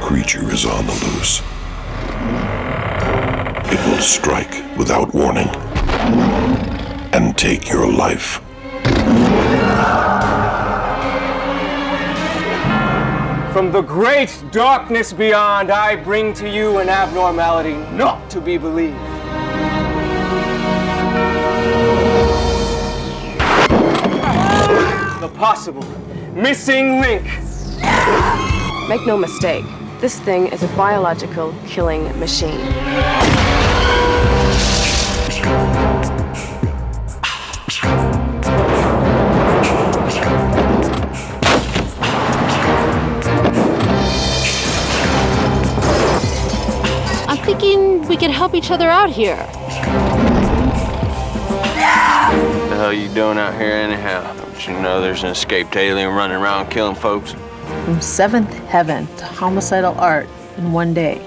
creature is on the loose. It will strike without warning and take your life. From the great darkness beyond, I bring to you an abnormality not to be believed. The possible missing link. Make no mistake, this thing is a biological killing machine. I'm thinking we could help each other out here. What the hell are you doing out here anyhow? Don't you know there's an escaped alien running around killing folks? From seventh heaven to homicidal art in one day.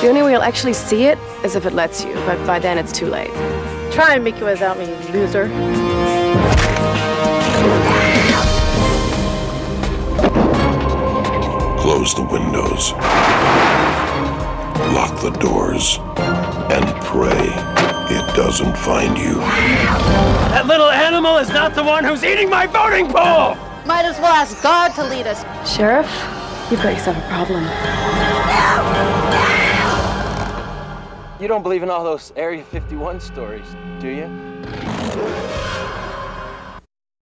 The only way you'll actually see it is if it lets you, but by then it's too late. Try and make it without me, loser. Close the windows, lock the doors, and pray it doesn't find you. That little animal is not the one who's eating my voting pool! Might as well ask God to lead us. Sheriff, you've got yourself a problem. You don't believe in all those Area 51 stories, do you?